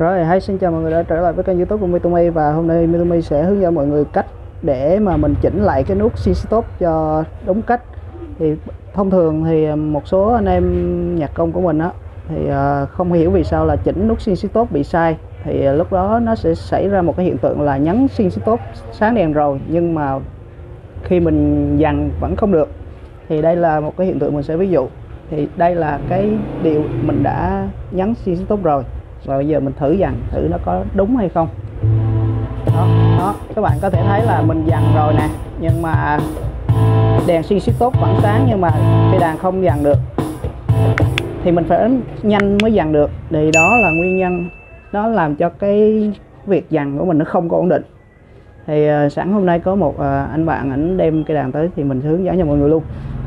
Rồi, hãy xin chào mọi người đã trở lại với kênh youtube của Mitomi và hôm nay Mitomi sẽ hướng dẫn mọi người cách để mà mình chỉnh lại cái nút CC Stop cho đúng cách. Thì thông thường thì một số anh em nhạc công của mình á thì à, không hiểu vì sao là chỉnh nút CC Stop bị sai. Thì à, lúc đó nó sẽ xảy ra một cái hiện tượng là nhấn CC Stop sáng đèn rồi nhưng mà khi mình dằn vẫn không được. Thì đây là một cái hiện tượng mình sẽ ví dụ. Thì đây là cái điều mình đã nhấn CC Stop rồi và bây giờ mình thử dằn thử nó có đúng hay không. Đó, đó các bạn có thể thấy là mình dằn rồi nè nhưng mà đèn xuyên xích tốt vẫn sáng nhưng mà cây đàn không dằn được. Thì mình phải nhanh mới dằn được. Thì đó là nguyên nhân đó làm cho cái việc dằn của mình nó không có ổn định. Thì ờ, uh, sẵn hôm nay có một uh, anh bạn ảnh đem cây đàn tới thì mình hướng dẫn cho mọi người luôn.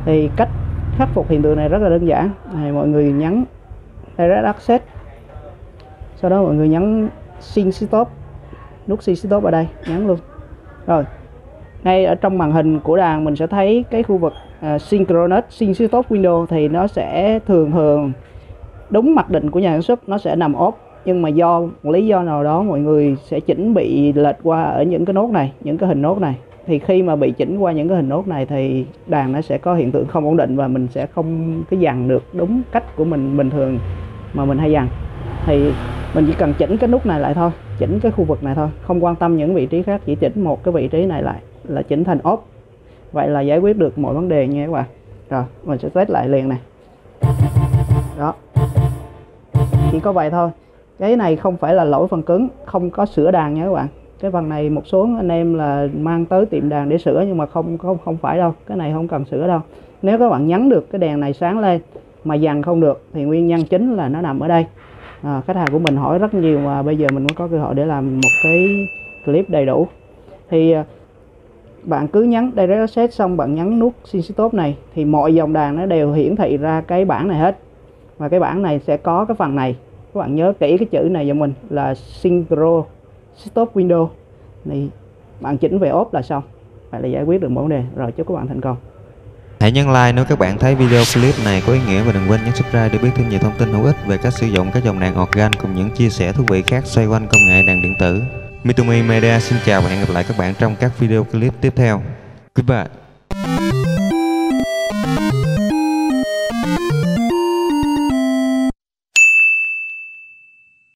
Thì cách khắc phục hiện tượng này rất là đơn giản. Thì mọi người nhắn direct access sau đó mọi người nhấn sync stop nút sync stop ở đây nhấn luôn. Rồi ngay ở trong màn hình của đàn mình sẽ thấy cái khu vực uh, synchronous sync stop window thì nó sẽ thường thường đúng mặc định của nhà sản xuất nó sẽ nằm off. Nhưng mà do một lý do nào đó mọi người sẽ chỉnh bị lệch qua ở những cái nốt này những cái hình nốt này. Thì khi mà bị chỉnh qua những cái hình nốt này thì đàn nó sẽ có hiện tượng không ổn định và mình sẽ không cái dàn được đúng cách của mình bình thường mà mình hay dàn thì mình chỉ cần chỉnh cái nút này lại thôi, chỉnh cái khu vực này thôi, không quan tâm những vị trí khác, chỉ chỉnh một cái vị trí này lại, là chỉnh thành ốp. vậy là giải quyết được mọi vấn đề nha các bạn. Rồi, mình sẽ test lại liền này. Đó. Chỉ có vậy thôi. Cái này không phải là lỗi phần cứng, không có sửa đàn nha các bạn. Cái phần này một số anh em là mang tới tiệm đàn để sửa nhưng mà không không không phải đâu, cái này không cần sửa đâu. Nếu các bạn nhấn được cái đèn này sáng lên mà dằn không được thì nguyên nhân chính là nó nằm ở đây à, khách hàng của mình hỏi rất nhiều và bây giờ mình mới có cơ hội để làm một cái clip đầy đủ. Thì à, bạn cứ nhấn direct access xong bạn nhấn nút sync stop này thì mọi dòng đàn nó đều hiển thị ra cái bảng này hết. Và cái bảng này sẽ có cái phần này. Các bạn nhớ kỹ cái chữ này cho mình là synchro stop window. Này bạn chỉnh về ốp là xong. Vậy là giải quyết được vấn đề rồi chúc các bạn thành công. Hãy nhấn like nếu các bạn thấy video clip này có ý nghĩa và đừng quên nhấn subscribe để biết thêm nhiều thông tin hữu ích về cách sử dụng các dòng đàn organ cùng những chia sẻ thú vị khác xoay quanh công nghệ đàn điện tử. Mitomi Media xin chào và hẹn gặp lại các bạn trong các video clip tiếp theo. Goodbye.